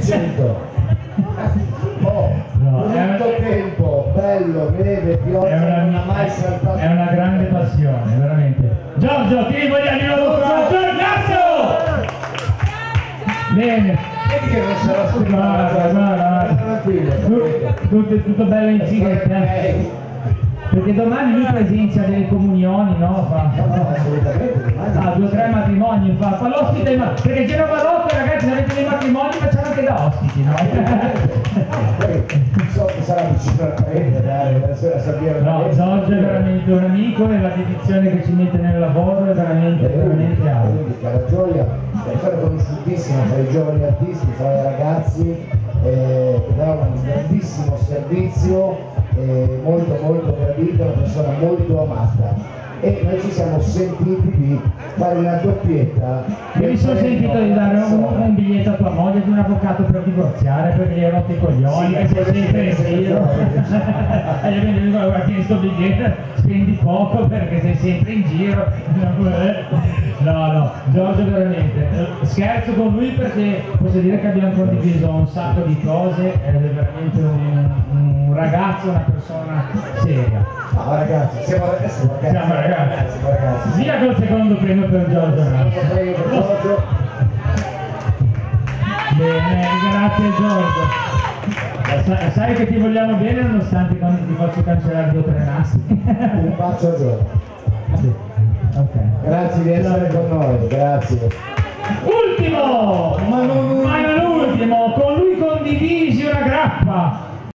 100. Oh, No, è tutto una- tempo, bello, È pioggia, non una, ha mai saltato. è una grande passione, veramente. Giorgio, ti vogliamo di nuovo qua. Giorgio! Bene. Vedi che non sarà Guarda, scrivato. guarda, guarda. Tu- Tutto, tutto bello in sigaretta. Eh, Perché domani lui presenzia delle comunioni, no? Fa, Ah, due o tre matrimoni fa, fa l'ospite, ma perché Genova Rocco ragazzi avete dei matrimoni facciamo anche da ospiti, no? Poi so che sarà vicino a 30, dai, sapere. No, Giorgio è veramente un amico e la dedizione che ci mette nel lavoro è veramente, veramente alta. La gioia è persona conosciutissima fra i giovani artisti, fra i ragazzi, eh, che dà un grandissimo servizio, eh, molto molto gradita, una persona molto amata. E noi ci siamo sentiti di fare una doppietta. Io mi sono sentito di dare un, un biglietto a tua moglie di un avvocato per divorziare perché gli hai rotto i coglioni, Sì, che sei sempre in giro. E io mi dico, guarda, tieni sto biglietto, spendi poco perché sei sempre in giro. No, no, Giorgio veramente. eh, Scherzo con lui perché posso dire che abbiamo condiviso un sacco di cose ed è veramente un, un ragazzo, una persona seria. No ragazzi, siamo ragazzi, siamo ragazzi. Siamo ragazzi. Siamo ragazzi. Via col secondo premio per Giorgio Giorgio. Bene, grazie Giorgio. Sa- sai che ti vogliamo bene nonostante quando ti faccio cancellare due o tre nassi. Un bacio a Giorgio. Sì. Ok. Grazie di essere con noi, grazie. Ultimo! Ma non Ma non l'ultimo, con lui condivisi una grappa.